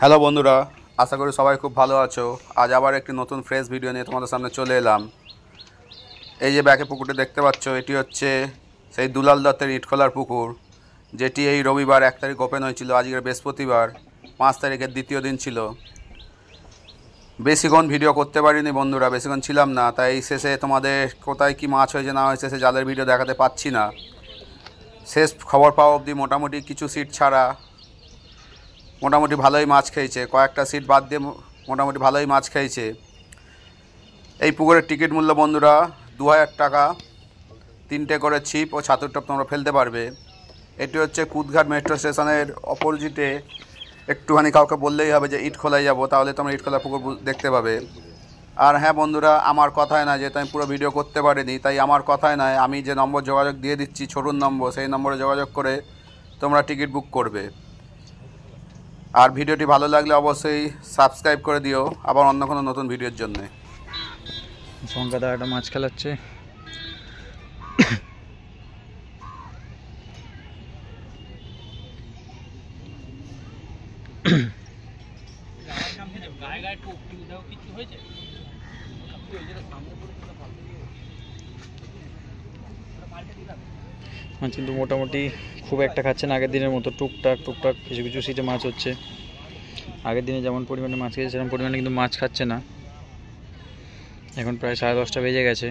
Hello বন্ধুরা, আশা করি সবাই খুব ভালো আছো। আজ আবার একটি নতুন ফ্রেশ ভিডিও নিয়ে তোমাদের সামনে চলে এলাম। এই যে ব্যাকে পুকুরটি দেখতে পাচ্ছ, এটি হচ্ছে সেই দুলাল দত্তের ইটখোলার পুকুর, যেটি এই রবিবার এক তারিখ ওপেন হয়েছিল, আজকের বৃহস্পতিবার, পাঁচ তারিখের দ্বিতীয় দিন ছিল। বেশিক্ষণ ভিডিও করতে পারিনি বন্ধুরা, বেশিক্ষণ ছিলাম না, তাই শেষে তোমাদের কোথায় কি মাছ হয়েছে না হয়েছে সে জালের ভিডিও দেখাতে পাচ্ছি না। শেষ খবর পাওয়া অবধি মোটামুটি কিছু সিট ছাড়া মোটামুটি ভালোই মাছ খেয়েছে। কয়েকটা সিট বাদ দিয়ে মোটামুটি ভালোই মাছ খেয়েছে। এই পুকুরের টিকিট মূল্য বন্ধুরা, দু হাজার টাকা। তিনটে করে ছিপ ও ছাতুর টপ তোমরা ফেলতে পারবে। এটি হচ্ছে কুদঘাট মেট্রো স্টেশনের অপোজিটে একটুখানি কাউকে বললেই হবে যে, ইট খোলায় যাব। তাহলে তোমরা ইট খোলা পুকুর দেখতে পাবে। আর হ্যাঁ বন্ধুরা, আমার কথায় না যেহেতু আমি পুরো ভিডিও করতে পারিনি, তাই আমার কথায় নয়, আমি যে নম্বর যোগাযোগ দিয়ে দিচ্ছি ছোটুর নম্বর সেই নম্বরে যোগাযোগ করে তোমরা টিকিট বুক করবে। আর ভিডিওটি ভালো লাগলে অবশ্যই সাবস্ক্রাইব করে দিও আবার অন্য কোনো নতুন ভিডিওর জন্যে। শঙ্কা দা একটা মাছ খেলাচ্ছে। মাছ কিন্তু মোটামুটি খুব একটা খাচ্ছে না আগের দিনের মতো। টুকটাক টুকটাক কিছু কিছু সিটে মাছ হচ্ছে। আগের দিনে যেমন পরিমাণে মাছ খেয়েছে, সেরকম পরিমাণে কিন্তু মাছ খাচ্ছে না। এখন প্রায় সাড়ে দশটা বেজে গেছে।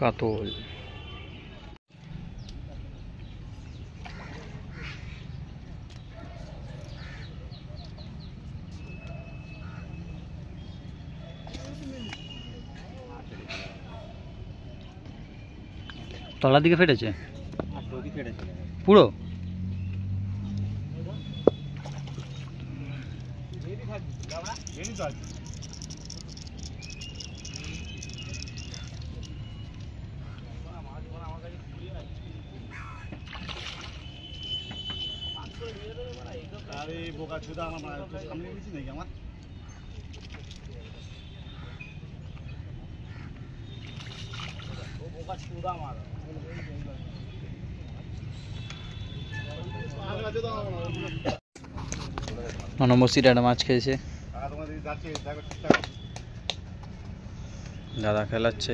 কাতল তলার দিকে ফেটেছে? পুরো? আরে বোকা ছুদা আমার সামনে নাকি আমার? নম্বর সিটে মাছ খেয়েছে। দাদা খেলাচ্ছে।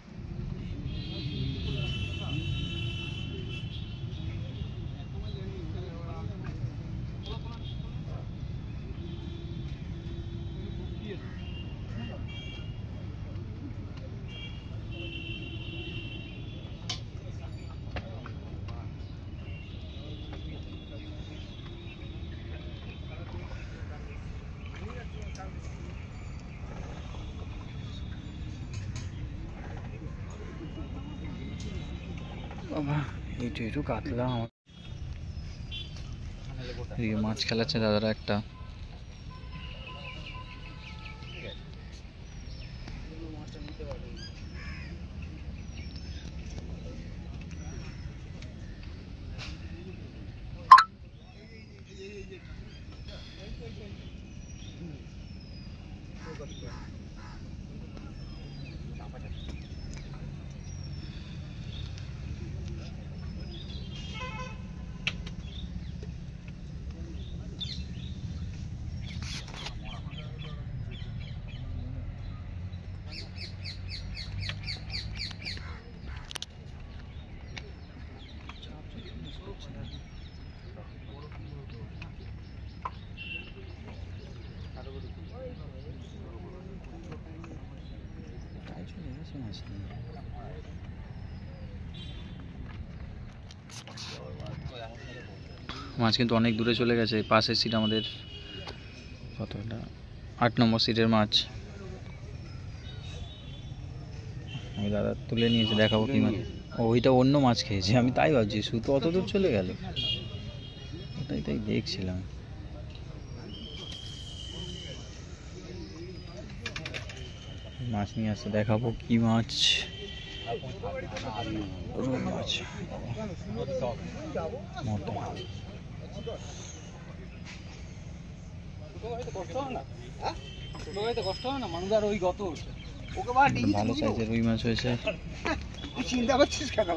বাবা এইটু একটু কাটলাম এদিকে মাছ খেলাচ্ছে দাদারা একটা। মাছ কিন্তু অনেক দূরে চলে গেছে, পাশের সিট আমাদের কত এটা আট নম্বর সিটের মাছ। আমি দাদা তুলে নিয়েছে, দেখাবো কি ও, ওইটা অন্য মাছ খেয়েছে, আমি তাই ভাবছি শুধু অত দূর চলে গেল। ওটাই তাই দেখছিলাম। মাছ নিয়ে আসছে দেখাবো কি মাছ। মাছ। ভালো সাইজের রুই মাছ হয়েছে। চিন্তা করছিস কেন